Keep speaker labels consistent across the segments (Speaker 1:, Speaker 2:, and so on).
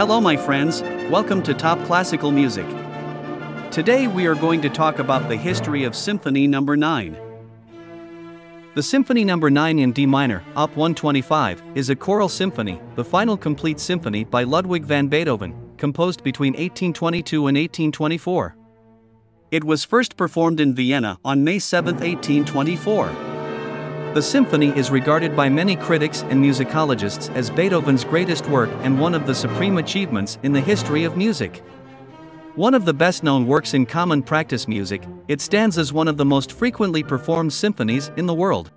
Speaker 1: Hello, my friends, welcome to Top Classical Music. Today we are going to talk about the history of Symphony No. 9. The Symphony No. 9 in D minor, Op 125, is a choral symphony, the final complete symphony by Ludwig van Beethoven, composed between 1822 and 1824. It was first performed in Vienna on May 7, 1824. The symphony is regarded by many critics and musicologists as Beethoven's greatest work and one of the supreme achievements in the history of music. One of the best known works in common practice music, it stands as one of the most frequently performed symphonies in the world.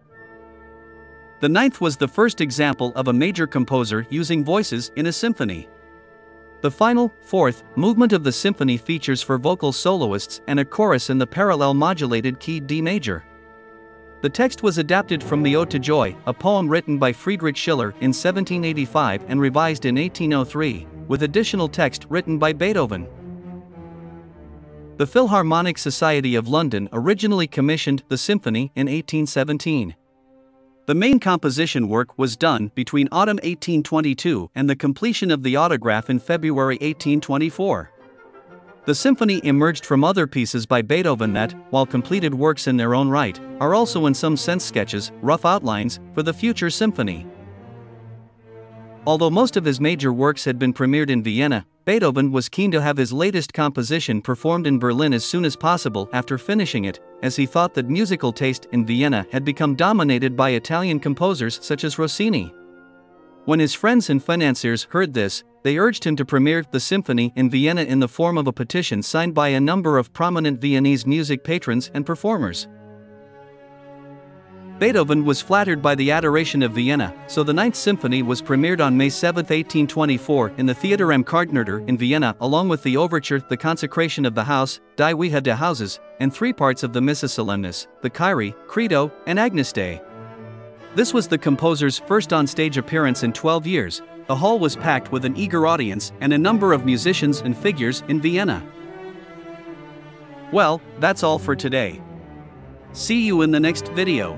Speaker 1: The ninth was the first example of a major composer using voices in a symphony. The final, fourth, movement of the symphony features for vocal soloists and a chorus in the parallel modulated key D major. The text was adapted from the Ode to Joy, a poem written by Friedrich Schiller in 1785 and revised in 1803, with additional text written by Beethoven. The Philharmonic Society of London originally commissioned the symphony in 1817. The main composition work was done between autumn 1822 and the completion of the autograph in February 1824. The symphony emerged from other pieces by Beethoven that, while completed works in their own right, are also in some sense sketches, rough outlines, for the future symphony. Although most of his major works had been premiered in Vienna, Beethoven was keen to have his latest composition performed in Berlin as soon as possible after finishing it, as he thought that musical taste in Vienna had become dominated by Italian composers such as Rossini. When his friends and financiers heard this, they urged him to premiere the symphony in Vienna in the form of a petition signed by a number of prominent Viennese music patrons and performers. Beethoven was flattered by the adoration of Vienna, so the Ninth Symphony was premiered on May 7, 1824, in the Theater am Kärntnertor in Vienna, along with the overture The Consecration of the House, Die Weihe des Hauses, and three parts of the Missa Solemnis, the Kyrie, Credo, and Agnus Dei. This was the composer's first on-stage appearance in 12 years. The hall was packed with an eager audience and a number of musicians and figures in Vienna. Well, that's all for today. See you in the next video.